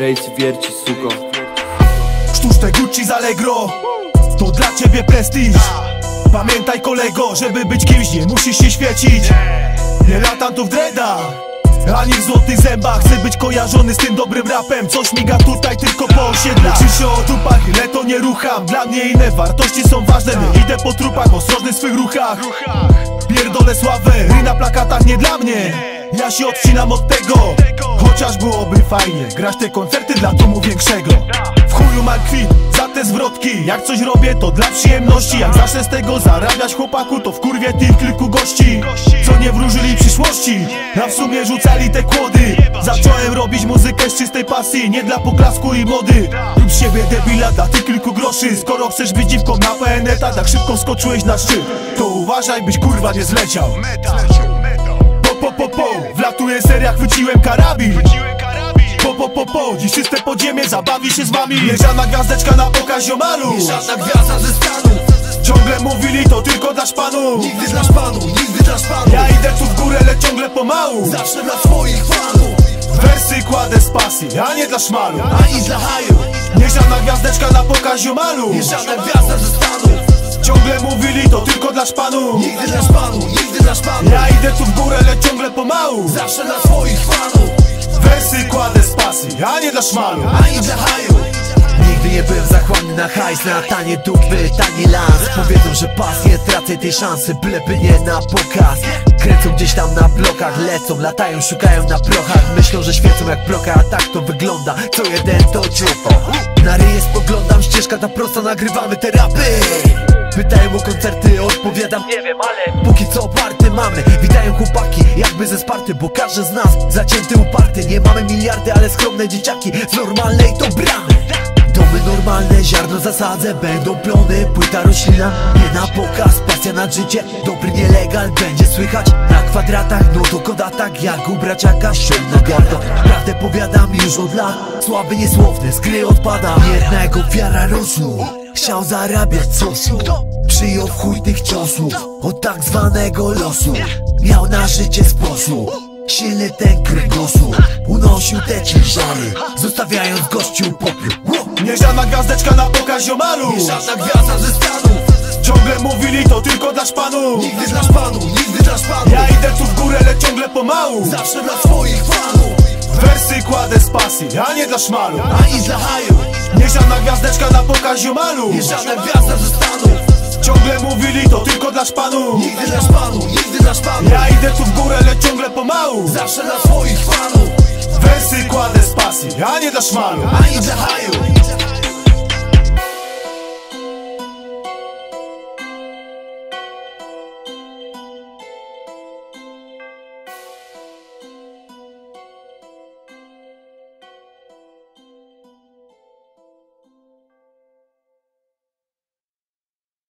rejs wierci suko. Sztuczne Gucci z Allegro. To dla ciebie prestiż. Pamiętaj kolego, żeby być kimś nie musisz się świecić. Nie latam tu w dreadach ani w złotych zębach. Chcę być kojarzony z tym dobrym rapem. Coś miga tutaj tylko po osiedlach. Czy się o dupach, ile to nie rucham. Dla mnie inne wartości są ważne. Nie idę po trupach, ostrożny w swych ruchach. Pierdolę sławę, ry na plakatach nie dla mnie Ja się odcinam od tego. Chociaż byłoby fajnie Grać te koncerty dla domu większego. W chuju mam kwit za te zwrotki. Jak coś robię to dla przyjemności. Jak zacznę z tego zarabiać chłopaku To w kurwie tych kilku gości. Co nie wróżyli przyszłości. A w sumie rzucali te kłody. Zacząłem robić muzykę z czystej pasji Nie dla poklasku i mody. Rób siebie debila dla tych kilku groszy. Skoro chcesz być dziwką na PNET Tak szybko skoczyłeś na szczyt. To uważaj byś kurwa nie zleciał Po. Wlatuję seria, chwyciłem karabin. Po po po po. Dziś czyste podziemie, zabawi się z wami. Nie żadna gwiazdeczka na pokaz ziomalu Żadna gwiazda ze stanu. Ciągle mówili to tylko dla szpanu. Nigdy dla szpanu, nigdy dla szpanu. Ja idę tu w górę, ale ciągle pomału. Zawsze dla swoich fanów. Wersy kładę z pasji, a nie dla szmalu. Ani dla haju. Nie żadna gwiazdeczka na pokaz ziomalu Nie żadna gwiazda ze stanu. Ciągle mówili to tylko dla szpanu. Nigdy dla szpanu, Ja idę tu w górę, ale ciągle pomału. Zawsze dla swoich fanów. Wersy kładę z pasji, a nie dla szmalu. Ani dla haju. Nigdy nie byłem zachłanny na hajs, na tanie dupy, tani lans Powiedzą, że pas, nie tracę tej szansy, byleby nie na pokaz. Kręcą gdzieś tam na blokach, lecą, latają, szukają na prochach. Myślą, że świecą jak proka, a tak to wygląda. Co jeden to ciupo Na ryje spoglądam, ścieżka ta prosta, nagrywamy te rapy Pytają o koncerty, odpowiadam nie wiem, ale póki co oparty mamy. Witają chłopaki, jakby ze Sparty, bo każdy z nas zacięty, uparty. Nie mamy miliardy, ale skromne dzieciaki z normalnej to bramy. Domy normalne, ziarno zasadzę, będą plony. Płyta roślina, nie na pokaz, pasja na życie. Dobry nielegal, będzie słychać na kwadratach No to kodatak, jak u braciaka, szczelna garda. Prawdę powiadam już od lat, słaby niesłowny, z gry odpada. Jednego wiara rosło Chciał zarabiać cosu Przyjął w chuj tych ciosów. Od tak zwanego losu. Miał na życie sposób Silny ten kręgosłup Unosił te ciężary. Zostawiając gościu popiół Nie żadna gwiazdeczka na pokaz ziomalu Żadna gwiazda ze stanu. Ciągle mówili to tylko dla szpanu. Nigdy dla szpanu, nigdy dla szpanu. Ja idę tu w górę, ale ciągle pomału. Zawsze dla swoich fanów Wersy kładę z pasji, a nie dla szmalu. Ani dla haju. Nie żadna gwiazdeczka na pokaz ziomalu Nie żadna gwiazda ze stanu. Ciągle mówili to tylko dla szpanu. Nigdy dla szpanu, nigdy dla szpanu. Ja idę tu w górę, ale ciągle pomału. Zawsze dla swoich fanów. Wersy kładę z pasji, a nie dla szmalu. Ani dla haju